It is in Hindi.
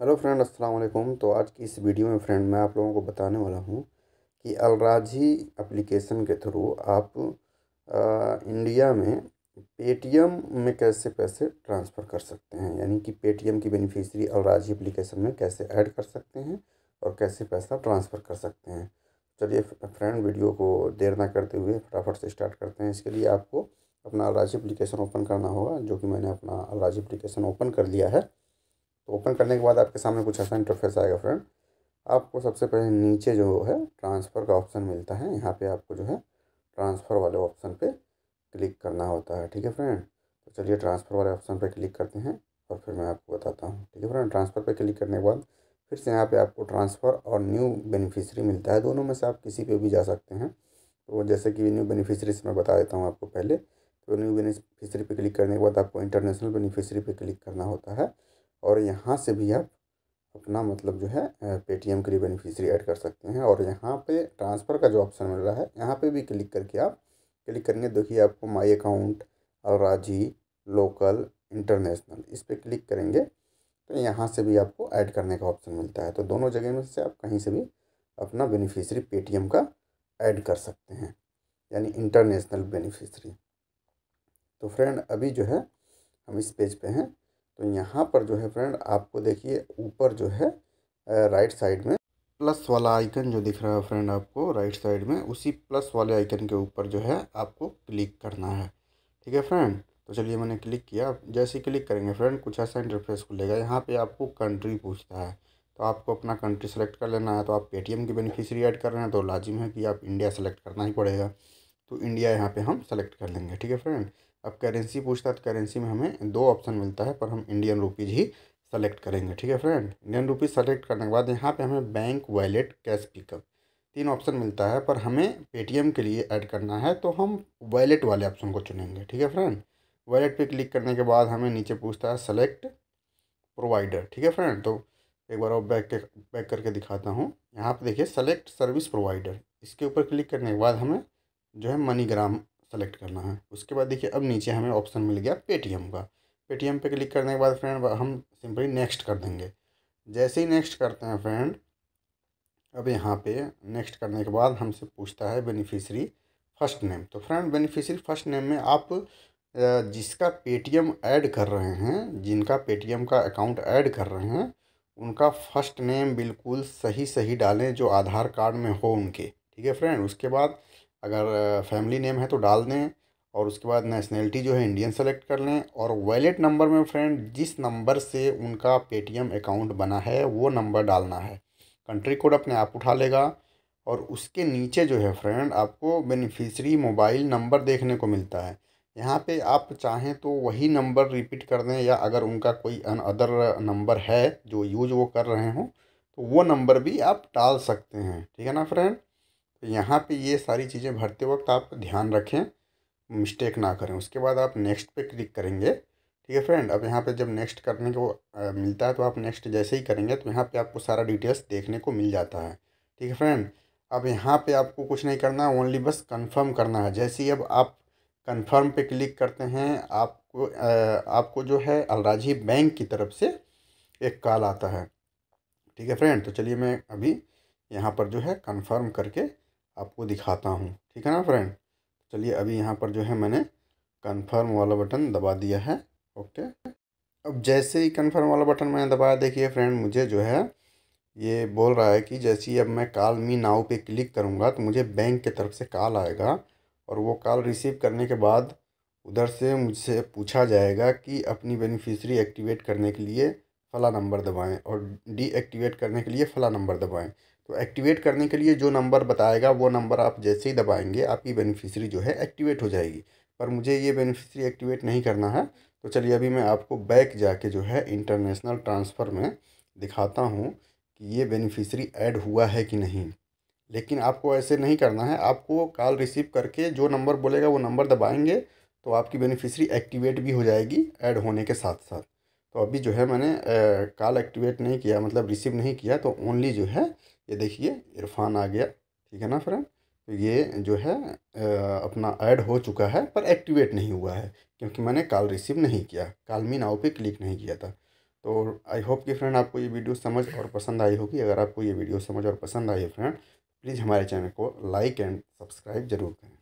हेलो फ्रेंड अस्सलाम वालेकुम। तो आज की इस वीडियो में फ्रेंड मैं आप लोगों को बताने वाला हूँ कि अलराजी एप्लीकेशन के थ्रू आप आ, इंडिया में पेटीएम में कैसे पैसे ट्रांसफ़र कर सकते हैं? यानी कि पेटीएम की बेनिफिशरी अलराजी एप्लीकेशन में कैसे ऐड कर सकते हैं और कैसे पैसा ट्रांसफ़र कर सकते हैं? चलिए फ्रेंड वीडियो को देर ना करते हुए फटाफट से स्टार्ट करते हैं। इसके लिए आपको अपना अलराजी एप्लीकेशन ओपन करना होगा जो कि मैंने अपना अलराजी एप्लीकेशन ओपन कर लिया है। ओपन करने के बाद आपके सामने कुछ ऐसा इंटरफेस आएगा फ्रेंड आपको सबसे पहले नीचे जो है ट्रांसफ़र का ऑप्शन मिलता है। यहाँ पे आपको जो है ट्रांसफ़र वाले ऑप्शन पे क्लिक करना होता है, ठीक है फ्रेंड तो चलिए ट्रांसफ़र वाले ऑप्शन पे क्लिक करते हैं और फिर मैं आपको बताता हूँ, ठीक है फ्रेंड ट्रांसफ़र पे क्लिक करने के बाद फिर से यहाँ पे आपको ट्रांसफ़र और न्यू बेनिफिशरी मिलता है। दोनों में से आप किसी पे भी जा सकते हैं। तो जैसे कि न्यू बेनिफिशरी से मैं बता देता हूँ आपको पहले। तो न्यू बेनिफिशरी पे क्लिक करने के बाद आपको इंटरनेशनल बेनिफिशरी पे क्लिक करना होता है। और यहाँ से भी आप अपना मतलब जो है पेटीएम के लिए बेनिफिशरी ऐड कर सकते हैं। और यहाँ पे ट्रांसफ़र का जो ऑप्शन मिल रहा है, यहाँ पे भी क्लिक करके आप क्लिक करेंगे देखिए आपको my account Al Rajhi local international इस पर क्लिक करेंगे तो यहाँ से भी आपको ऐड करने का ऑप्शन मिलता है। तो दोनों जगह में से आप कहीं से भी अपना बेनिफिशरी पेटीएम का ऐड कर सकते हैं, यानी इंटरनेशनल बेनिफिशरी तो फ्रेंड अभी जो है, हम इस पेज पे हैं। तो यहाँ पर जो है फ्रेंड आपको देखिए ऊपर जो है राइट साइड में प्लस वाला आइकन जो दिख रहा है फ्रेंड आपको राइट साइड में, उसी प्लस वाले आइकन के ऊपर जो है आपको क्लिक करना है। ठीक है फ्रेंड तो चलिए मैंने क्लिक किया। जैसे क्लिक करेंगे फ्रेंड कुछ ऐसा इंटरफेस खुलेगा। यहाँ पे आपको कंट्री पूछता है। तो आपको अपना कंट्री सेलेक्ट कर लेना है। तो आप पेटीएम की बेनिफिशरी ऐड कर रहे हैं तो लाजिम है कि आप इंडिया सेलेक्ट करना ही पड़ेगा। तो इंडिया यहाँ पे हम सेलेक्ट कर लेंगे। ठीक है फ्रेंड अब करेंसी पूछता है तो करेंसी में हमें दो ऑप्शन मिलता है, पर हम इंडियन रुपीज़ ही सेलेक्ट करेंगे, ठीक है फ्रेंड इंडियन रुपीज़ सेलेक्ट करने के बाद यहाँ पे हमें बैंक वैलेट कैश पिकअप तीन ऑप्शन मिलता है, पर हमें पेटीएम के लिए ऐड करना है तो हम वैलेट वाले ऑप्शन को चुनेंगे, ठीक है फ्रेंड वैलेट पे क्लिक करने के बाद हमें नीचे पूछता है सेलेक्ट प्रोवाइडर ठीक है फ्रेंड तो एक बार और बैक के बैक करके दिखाता हूँ। यहाँ पर देखिए सेलेक्ट सर्विस प्रोवाइडर इसके ऊपर क्लिक करने के बाद हमें जो है मनीग्राम सेलेक्ट करना है। उसके बाद देखिए, अब नीचे हमें ऑप्शन मिल गया पेटीएम का। पेटीएम पे क्लिक करने के बाद फ्रेंड हम सिंपली नेक्स्ट कर देंगे। जैसे ही नेक्स्ट करते हैं फ्रेंड अब यहाँ पे नेक्स्ट करने के बाद हमसे पूछता है बेनिफिशरी फ़र्स्ट नेम तो फ्रेंड बेनिफिशरी फ़र्स्ट नेम में आप जिसका पेटीएम ऐड कर रहे हैं, जिनका पेटीएम का अकाउंट ऐड कर रहे हैं, उनका फ़र्स्ट नेम बिल्कुल सही सही डालें जो आधार कार्ड में हो उनके। ठीक है फ्रेंड उसके बाद अगर फैमिली नेम है तो डाल दें और उसके बाद नेशनैलिटी जो है इंडियन सेलेक्ट कर लें और वैलेट नंबर में फ्रेंड जिस नंबर से उनका पेटीएम अकाउंट बना है, वो नंबर डालना है। कंट्री कोड अपने आप उठा लेगा और उसके नीचे जो है फ्रेंड आपको बेनिफिशरी मोबाइल नंबर देखने को मिलता है। यहाँ पे आप चाहें तो वही नंबर रिपीट कर दें या अगर उनका कोई अन अदर नंबर है जो यूज़ वो कर रहे हों तो वो नंबर भी आप डाल सकते हैं। ठीक है ना फ्रेंड तो यहाँ पे ये सारी चीज़ें भरते वक्त आप ध्यान रखें मिस्टेक ना करें। उसके बाद आप नेक्स्ट पे क्लिक करेंगे, ठीक है फ्रेंड अब यहाँ पे जब नेक्स्ट करने को मिलता है तो आप नेक्स्ट जैसे ही करेंगे तो यहाँ पे आपको सारा डिटेल्स देखने को मिल जाता है, ठीक है फ्रेंड अब यहाँ पे आपको कुछ नहीं करना है ओनली बस कंफर्म करना है। जैसे ही अब आप कंफर्म पे क्लिक करते हैं, आपको आपको जो है अलराजी बैंक की तरफ़ से एक कॉल आता है, ठीक है फ्रेंड तो चलिए मैं अभी यहाँ पर जो है कंफर्म करके आपको दिखाता हूँ। ठीक है ना फ्रेंड चलिए अभी यहाँ पर जो है मैंने कन्फर्म वाला बटन दबा दिया है। ओके अब जैसे ही कन्फर्म वाला बटन मैंने दबाया, देखिए फ्रेंड मुझे जो है ये बोल रहा है कि जैसे ही अब मैं कॉल मी नाव पे क्लिक करूँगा तो मुझे बैंक की तरफ़ से कॉल आएगा और वो कॉल रिसीव करने के बाद उधर से मुझसे पूछा जाएगा कि अपनी बेनिफिशरी एक्टिवेट करने के लिए फ़ला नंबर दबाएँ और डीएक्टिवेट करने के लिए फ़ला नंबर दबाएँ। तो एक्टिवेट करने के लिए जो नंबर बताएगा, वो नंबर आप जैसे ही दबाएँगे, आपकी बेनिफिशरी जो है एक्टिवेट हो जाएगी। पर मुझे ये बेनिफिशरी एक्टिवेट नहीं करना है तो चलिए अभी मैं आपको बैक जाके जो है इंटरनेशनल ट्रांसफ़र में दिखाता हूँ कि ये बेनिफिशरी ऐड हुआ है कि नहीं। लेकिन आपको ऐसे नहीं करना है, आपको कॉल रिसीव करके जो नंबर बोलेगा, वो नंबर दबाएँगे तो आपकी बेनिफिशरी एक्टिवेट भी हो जाएगी ऐड होने के साथ साथ तो अभी जो है मैंने कॉल एक्टिवेट नहीं किया मतलब रिसीव नहीं किया तो ओनली जो है ये देखिए, इरफान आ गया, ठीक है ना फ्रेंड तो ये जो है अपना ऐड हो चुका है, पर एक्टिवेट नहीं हुआ है, क्योंकि मैंने कॉल रिसीव नहीं किया कॉल मी नाउ पे क्लिक नहीं किया था। तो आई होप कि फ्रेंड आपको ये वीडियो समझ और पसंद आई होगी। अगर आपको ये वीडियो समझ और पसंद आई है फ्रेंड प्लीज़ हमारे चैनल को लाइक एंड सब्सक्राइब ज़रूर करें।